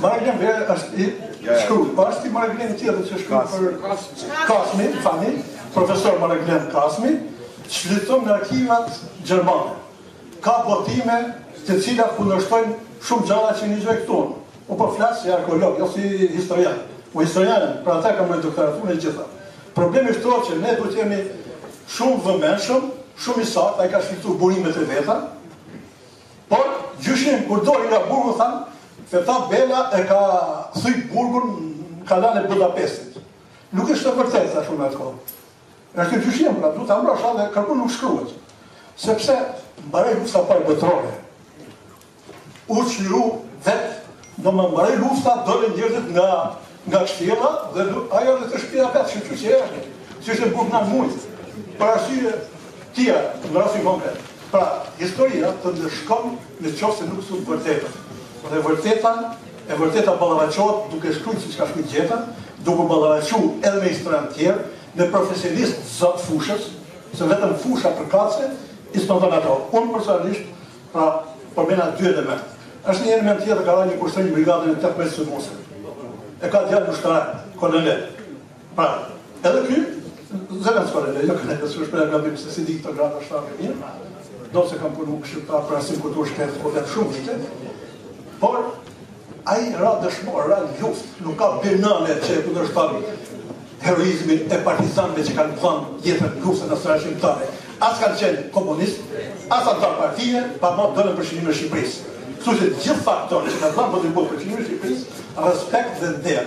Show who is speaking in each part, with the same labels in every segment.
Speaker 1: Marenglen Verli e ka shkruar. Po është një Marenglen tjetër që shkruan po, Kasmi, tani, profesor Marenglen Kasmi, shfrytëzon arkivat gjermane. Ka botime të cilat kundërshtojnë shumë gjëra që dëgjoj këtu. Unë po flas si arkeolog, jo si historian. Po historiani, për atë ka marrë doktoraturën e të gjitha. Problemi është që ne duhet të jemi shumë të vëmendshëm, shumë i saktë, ai ka shfrytëzuar burimet e veta. Por gjyshi im kur doli nga burgu thanë se tha Bela e ka thyt burgun në kalanë e Budapestit. Nuk është e vërtetë ashtu në atë kohë. Është gjyshi im, pra, duhet ta mbrosh edhe kërkund nuk shkruhet. Sepse mbaroi Lufta e Parë botërore. U çliru vetë, domethënë mbaroi lufta, dolën njerëzit nga nga kështjella dhe ai erdhi te shtëpia e vet, kështu që erdhi, që ishte burg nën muj. Për arsye të tjera, në rastin konkret. Pra, historia të ndëshkon në qoftë se nuk thu të vërtetën. Dhe vërteta, e vërteta ballafaqohet duke shkruar siç ka shkruar Gjeta, duke u ballafaqu edhe me historianë të tjerë, me profesionistë të asaj fushës, se vetëm fusha përkatëse i zgjidh dot ato. Unë personalisht Pra, përmenda dy elementë. Është një element tjetër ka ra një kushëri në brigadën e 25-të sulmuese. E ka djalin ushtarak, kolonel. Pra, edhe ky, zërën së kolonel, jo kolonel, se s'po e bëj gabim, se s'i di këto grada ushtarake mirë, ndonëse kam punu këshilltar për arsim këtu shtet, po të shumë vite, por Ai ra dëshmor, ra në luftë, nuk ka bir nëne që e kundërshton heroizmin e partizanëve që kanë dhënë jetën në luftën nacionalçlirimtare. As kanë qenë komunistë, as anëtar partie, ama dolën për çlirimin e Shqipërisë. Kështu që të gjithë faktorët që kanë dhënë kontribut për çlirimin e Shqipërisë, respekt dhe
Speaker 2: nder.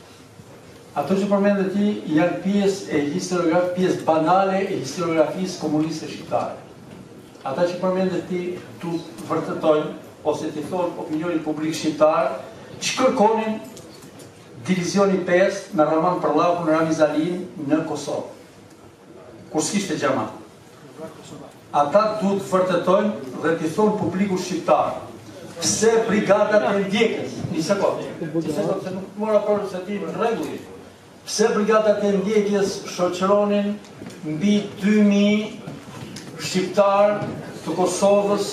Speaker 2: Ato që përmende ti janë pjesë e historiografisë, pjesë banale e historiografisë komuniste shqiptare. Ata që përmende ti t'u vërtetojnë ose t'i thonë opinionit publik shqiptar, ç'kërkonin divizioni 5 me Rahman Përllakun, Ramiz Alinë në Kosovë. Kur s'kishte gjermanë. Ata duhet të vërtetojnë dhe t'i thonë publikut shqiptar pse brigadat e ndjekjes, një sekond, një sekond, se nuk të ndërpreva ti në regull ishte, pse brigadat e ndjekjes shoqëronin mbi 2.000 shqiptarë të Kosovës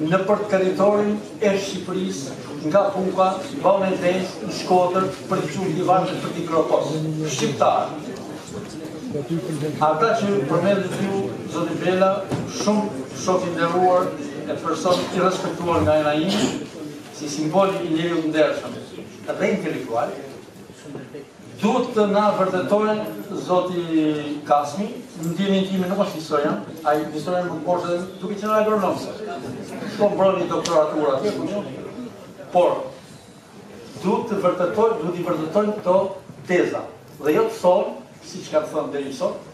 Speaker 2: nëpër territorin e Shqipërisë nga Puka, Vau i Dejës, në Shkodër, për t'i çuar zvarrë dhe për t'i gropos, shqiptarë. Ata që përmendët ju, zoti Bela, shumë shok i nderuar e person i respektuar nga ana ime, si simboli i njeriu të ndershëm dhe intelektual, Duhet të na vërtetojnë zoti Kasmi, në dijeninë time nuk është historian, ai historian më poshtë edhe duke qenë agronom. Shko mbroi doktoratura aty, po jo. Por duhet të vërtetojë, duhet të vërtetojnë këto teza. Dhe jo të thonë, siç kanë thënë deri sot,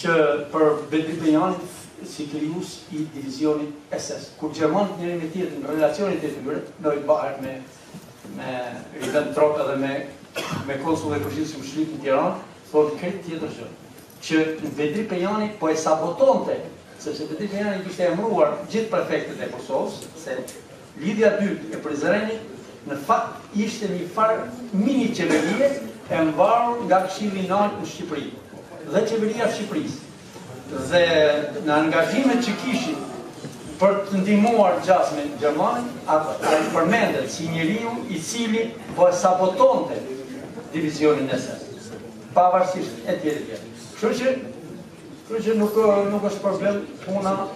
Speaker 2: që për Bedri Pejanin si krijues i divizionit SS. Kur gjermanët njëri me tjetrin në relacionet e tyre, Neubacher me me Ribentrop edhe me me konsullin e përgjithshëm Shlip në Tiranë, thotë krejt tjetër gjë. Që Bedri Pejani po e sabotonte, sepse Bedri Pejani kishte emëruar gjithë prefektët e Kosovës, se lidhja e dytë e Prizrenit në fakt ishte një farë mini qeverie e mvarur nga këshilli i naltë në Shqipëri dhe qeveria e Shqipërisë. Dhe në angazhimet që kishin për të ndihmuar gjasme gjermanët, ai përmendet si njeriu i cili po e sabotonte divizionin SS. Pavarësisht etj etj. Kështu që kështu që nuk nuk është problem puna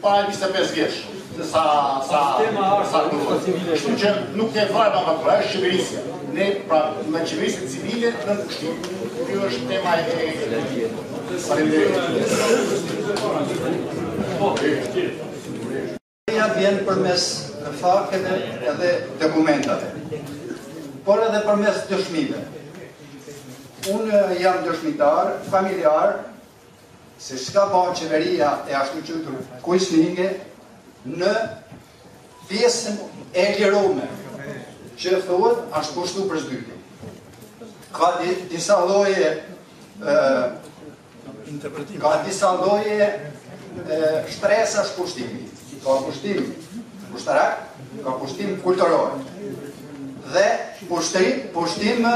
Speaker 2: Para njëzet e
Speaker 1: pesë vjetësh, se sa
Speaker 3: sa sa kurrë. Kështu që nuk ke fare pa faktura, është qeverisja. Ne pra, ne qeverisje civile në pushtim. Kjo është tema e Faleminderit.
Speaker 4: Ja vjen përmes fakteve edhe dokumentave. Por edhe përmes dëshmive. Unë jam dëshmitar, familjar, Se çka ba qeveria e ashtuqujtur kuislinge në pjesën e lirume, që thuhet asht pushtu për s'dyti. Ka disa lloje, ka disa lloje shtresash pushtimi. Ka pushtim ushtarak, ka pushtim kulturor. Dhe pushtim, pushtim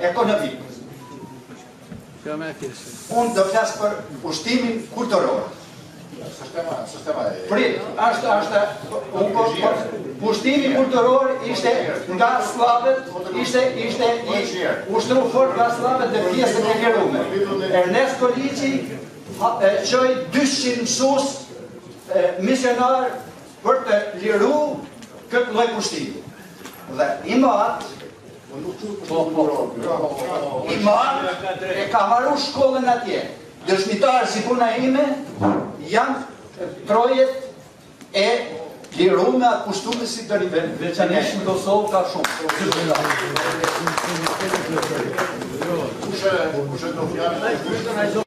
Speaker 4: ekonomik. Unë do flas për pushtimin kulturor. Pri, ashtë, ashtë, unë po, pushtimi kulturor ishte nga sllavët, ishte, ishte, ushtru fort nga sllavët në pjesën e lirume. Ernest Koliqi çoi 200 mësus misionarë për të liru këtë lloj pushtimi. Dhe im at, Po, po, po, po, po, e maroi, e ka maru shkollën atje. Dëshmitarë si puna ime, janë trojet e lirume nga pushtuesit të ri,
Speaker 2: e veçanërisht në Kosovë ka shumë.
Speaker 3: Kush e, kush e ka fjalën,